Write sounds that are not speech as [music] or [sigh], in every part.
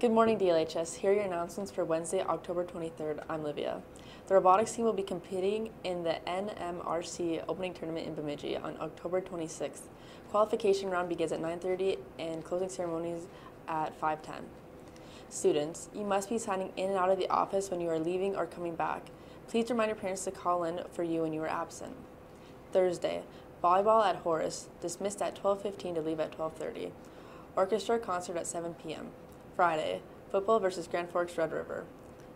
Good morning, DLHS. Here are your announcements for Wednesday, October 23rd. I'm Livia. The robotics team will be competing in the NMRC opening tournament in Bemidji on October 26th. Qualification round begins at 9:30 and closing ceremonies at 5:10. Students, you must be signing in and out of the office when you are leaving or coming back. Please remind your parents to call in for you when you are absent. Thursday, volleyball at Horace, dismissed at 12:15 to leave at 12:30. Orchestra concert at 7 p.m. Friday, football versus Grand Forks Red River.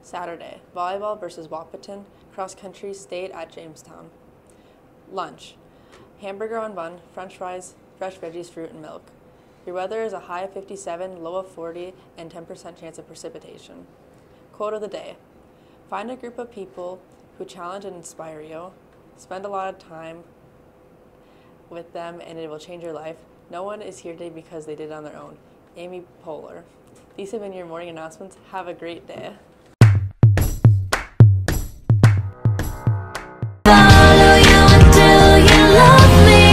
Saturday, volleyball versus Wahpeton, cross country state at Jamestown. Lunch, hamburger on bun, french fries, fresh veggies, fruit, and milk. Your weather is a high of 57, low of 40, and 10% chance of precipitation. Quote of the day Find a group of people who challenge and inspire you. Spend a lot of time with them, and it will change your life. No one is here today because they did it on their own. Amy Poehler. These have been your morning announcements. Have a great day. Follow you until you love me,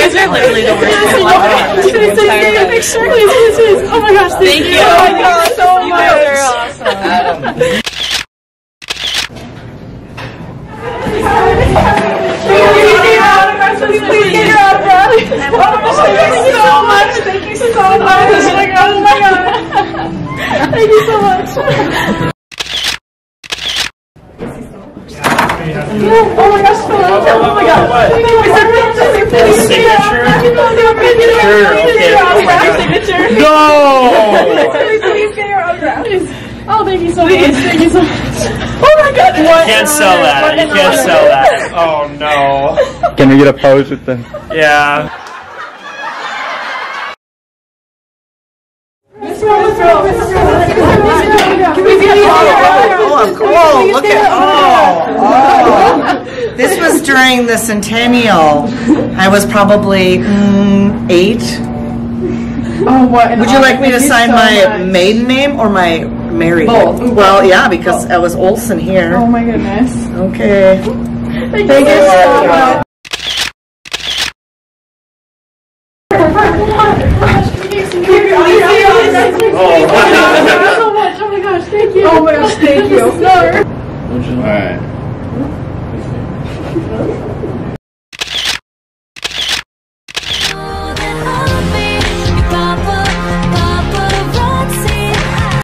guys are literally the worst. Please [laughs] take a picture. Please, please, please. Oh my gosh, thank, you. Oh my gosh, so much. You guys are awesome. Please, please get your autograph. Oh thank you so much. Thank you so much. Oh my god, oh my god. Thank you so much. [laughs] Oh my gosh, oh my god. Signature? Sure, okay. Oh my God. Signature. No! Please, please get your autograph. Oh, thank you so much. Thank you so much. Oh my god. What? Can't sell that. You can't sell that. Oh no. Can we get a pose with them? Yeah. Oh, cool. Look at, oh, oh. This was during the centennial. I was probably mm, eight. Oh, what? Would you like me to sign my maiden name or my married Both. name? Well, yeah, because I was Olson here. Oh my goodness. Okay. Thank, you so much. Oh my gosh, thank you. Oh my gosh, thank you. Alright. よかった。